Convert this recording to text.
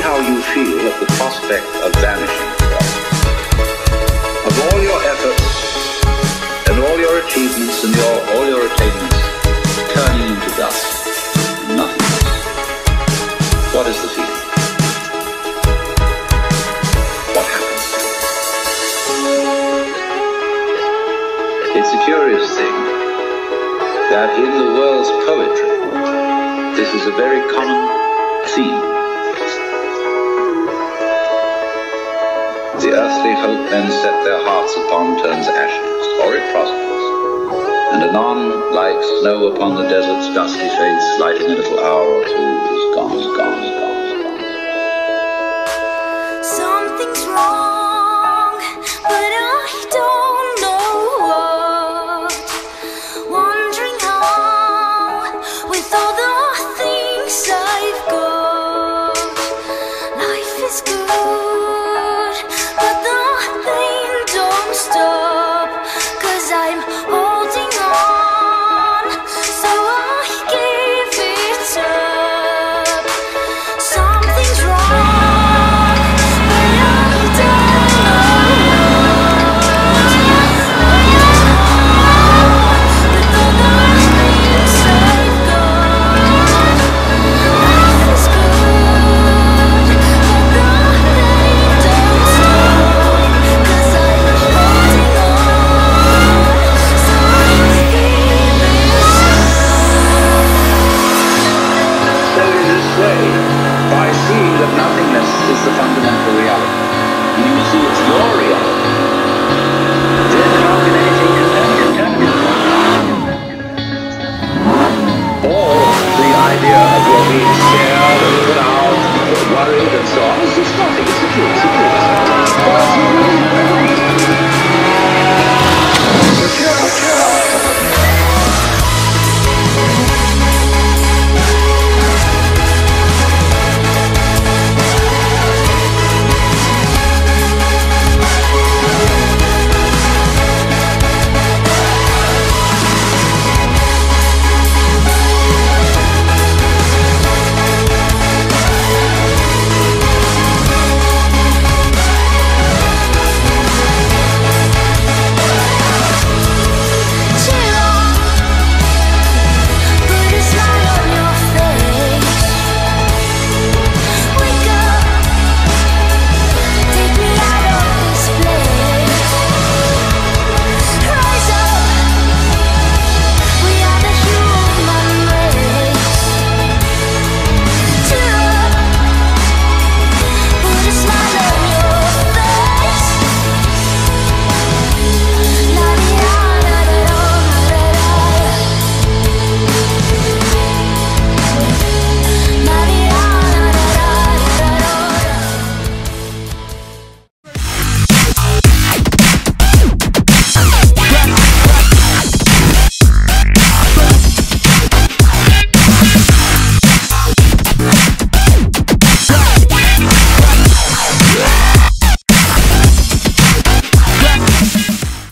how you feel at the prospect of vanishing from of all your efforts and all your achievements and your all your attainments turning into dust, nothingness, what is the feeling? What happens? It's a curious thing that in the world's poetry, this is a very common theme. The earthly hope men set their hearts upon turns ashes, or it prospers, and anon, like snow upon the desert's dusty face, lighting a little hour or two, is gone, gone, gone, gone. Something's wrong, songs, it's nothing, it's a dream, it's.